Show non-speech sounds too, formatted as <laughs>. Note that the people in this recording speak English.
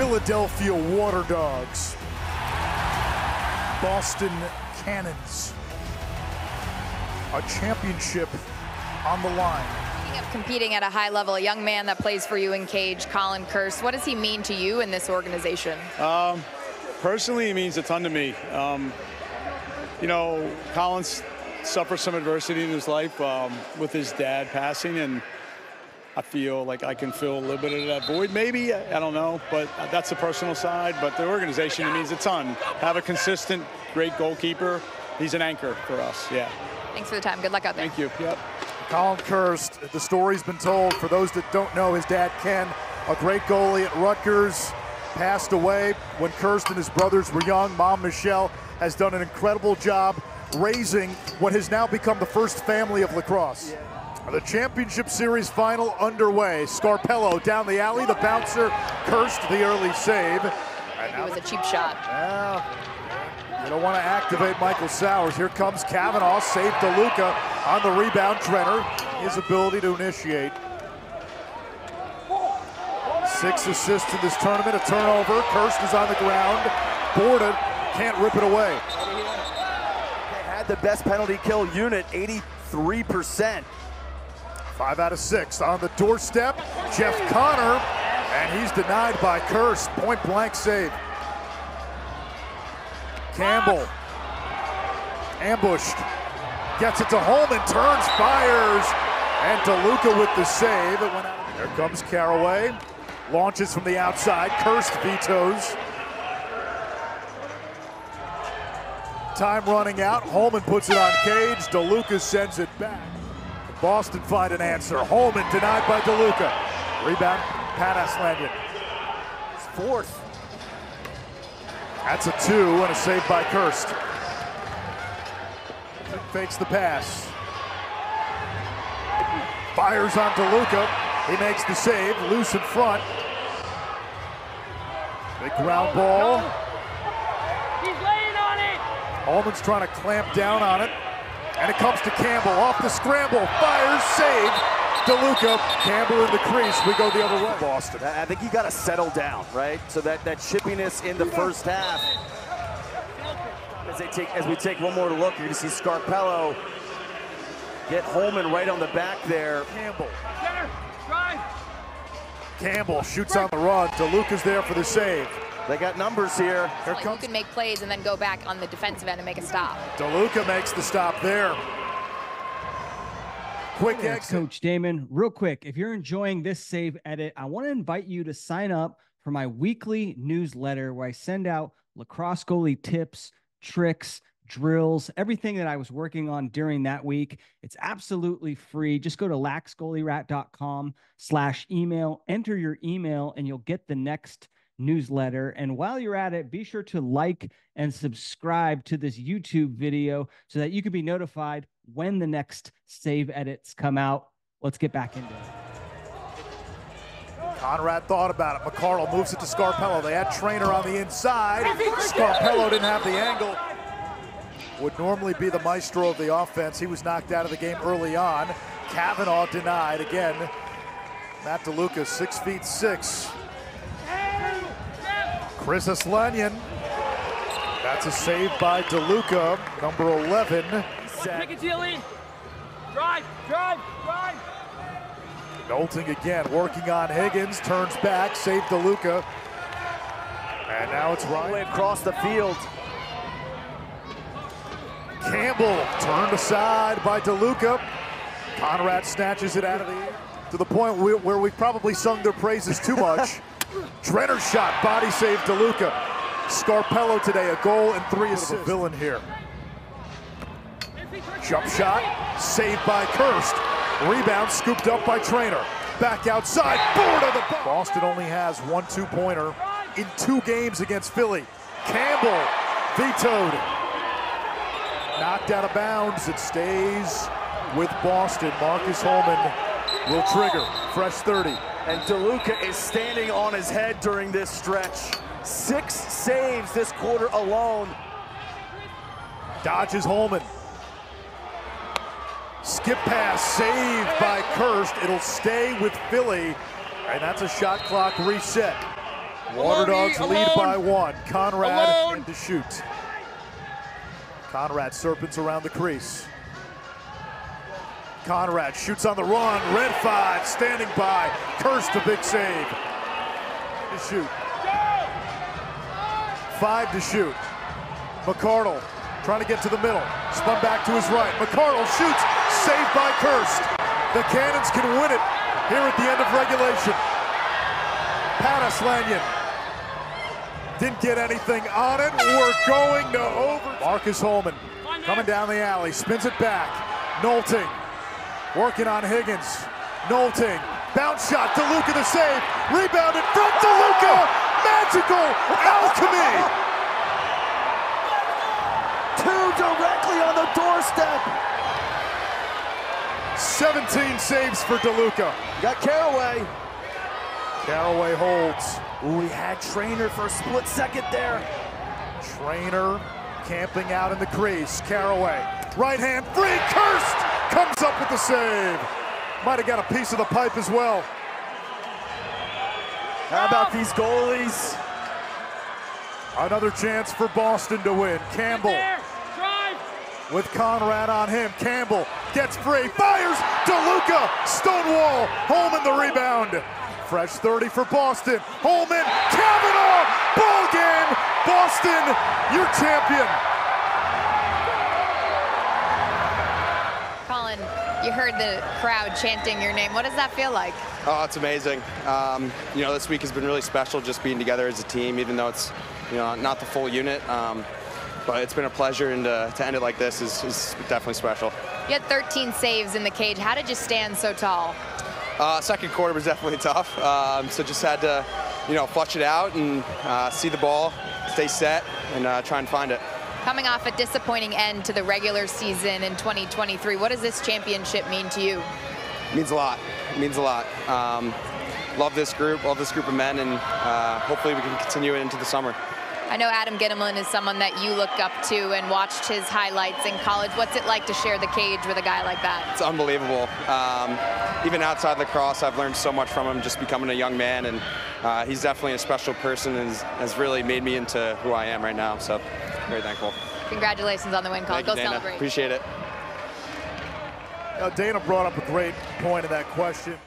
Philadelphia Water Dogs. Boston Cannons. A championship on the line. Speaking of competing at a high level, a young man that plays for you in Cage, Colin Kirst, what does he mean to you in this organization? Um, personally, it means a ton to me. Um, you know, Colin's suffered some adversity in his life um, with his dad passing, and I feel like I can fill a little bit of that void. Maybe I don't know, but that's the personal side. But the organization it means a ton. Have a consistent, great goalkeeper. He's an anchor for us. Yeah. Thanks for the time. Good luck out there. Thank you. Yep. Colin Kirst, the story's been told. For those that don't know, his dad Ken, a great goalie at Rutgers, passed away when Kirst and his brothers were young. Mom Michelle has done an incredible job raising what has now become the first family of lacrosse. The championship series final underway. Scarpello down the alley, the bouncer Kirst the early save. It was a cheap shot. Yeah. You don't want to activate Michael Sowers. Here comes Kavanaugh, save DeLuca on the rebound. Drenner, his ability to initiate. Six assists in this tournament, a turnover. Kirst is on the ground, boarded, can't rip it away. They had the best penalty kill unit, 83%. Five out of six on the doorstep. Jeff Connor, and he's denied by Kirst. Point blank save. Campbell, ambushed, gets it to Holman, turns, fires, and DeLuca with the save. There comes Caraway, launches from the outside. Kirst vetoes. Time running out. Holman puts it on Cage. DeLuca sends it back. Boston find an answer. Holman denied by DeLuca. Rebound, Pat Aslanian. Fourth. That's a two and a save by Kirst. Fakes the pass. Fires on DeLuca. He makes the save, loose in front. Big ground ball. He's laying on it. Holman's trying to clamp down on it. And it comes to Campbell off the scramble. Fires, save. DeLuca, Campbell in the crease. We go the other way. Boston. I think you got to settle down, right? So that, that chippiness in the first half. As, they take, as we take one more look, you're going to see Scarpello get Holman right on the back there. Campbell. Center, drive. Campbell shoots on the run. DeLuca's there for the save. They got numbers here. Here Like, comes you can make plays and then go back on the defensive end and make a stop. DeLuca makes the stop there. Quick Hey, exit. Coach Damon, real quick, if you're enjoying this save edit, I want to invite you to sign up for my weekly newsletter where I send out lacrosse goalie tips, tricks, drills, everything that I was working on during that week. It's absolutely free. Just go to laxgoalierat.com slash email, enter your email, and you'll get the next newsletter. And while you're at it, be sure to like and subscribe to this YouTube video so that you can be notified when the next save edits come out. Let's get back into it. Conrad thought about it. McArdle moves it to Scarpello. They had Trainer on the inside. Scarpello didn't have the angle. Would normally be the maestro of the offense. He was knocked out of the game early on. Kavanaugh denied again. Matt DeLuca, six feet six. Chris Aslanian. That's a save by DeLuca, number 11. Pick it, Jillian. Drive, drive, drive. Nolting again, working on Higgins, turns back, save DeLuca. And now it's Way Ryan across the field. Campbell, turned aside by DeLuca. Conrad snatches it out of the air to the point where, where we've probably sung their praises too much. <laughs> Drenner shot, body save DeLuca. Scarpello today, a goal and three assists. Villain here. Jump shot, saved by Kirst. Rebound scooped up by Trainer. Back outside, board of the. Boston only has one two-pointer in two games against Philly. Campbell vetoed. Knocked out of bounds. It stays with Boston. Marcus Holman will trigger. Fresh 30. And DeLuca is standing on his head during this stretch. Six saves this quarter alone. Dodges Holman. Skip pass saved by Kirst. It'll stay with Philly. And that's a shot clock reset. Water Alone, Dogs lead alone. by one. Conrad Alone. in to shoot. Conrad serpents around the crease. Conrad shoots on the run. Red five standing by. Kirst a big save. To shoot. Five to shoot. McArdle trying to get to the middle. Spun back to his right. McArdle shoots. Saved by Kirst. The Cannons can win it here at the end of regulation. Panis Lanyon didn't get anything on it. We're going to over. Marcus Holman coming down the alley, spins it back. Nolting working on Higgins. Nolting, bounce shot, DeLuca the save. Rebounded from DeLuca. Magical alchemy. Two directly on the doorstep. 17 saves for DeLuca. Got Caraway. Caraway holds. Ooh, he had Trainer for a split second there. Trainer camping out in the crease. Caraway, right hand free. Kirst comes up with the save. Might have got a piece of the pipe as well. How about these goalies? Another chance for Boston to win. Campbell Drive. with Conrad on him. Campbell gets free, fires. DeLuca, Stonewall, Holman the rebound. Fresh 30 for Boston. Holman, Kavanaugh, ball game. Boston, your champion. You heard the crowd chanting your name. What does that feel like? Oh, it's amazing. Um, you know, this week has been really special just being together as a team, even though it's, you know, not the full unit. Um, but it's been a pleasure, and uh, to end it like this is, is definitely special. You had 13 saves in the cage. How did you stand so tall? Uh, second quarter was definitely tough, um, so just had to, you know, flush it out and uh, see the ball, stay set, and uh, try and find it. Coming off a disappointing end to the regular season in 2023, what does this championship mean to you? It means a lot. It means a lot. Um, love this group, love this group of men, and uh, hopefully we can continue it into the summer. I know Adam Ghitelman is someone that you looked up to and watched his highlights in college. What's it like to share the cage with a guy like that? It's unbelievable. Um, even outside lacrosse, I've learned so much from him just becoming a young man, and uh, he's definitely a special person and has, has really made me into who I am right now. So, very thankful. Congratulations on the win, Colin. Thank Go you, Dana. celebrate. Appreciate it. Now, Dana brought up a great point in that question.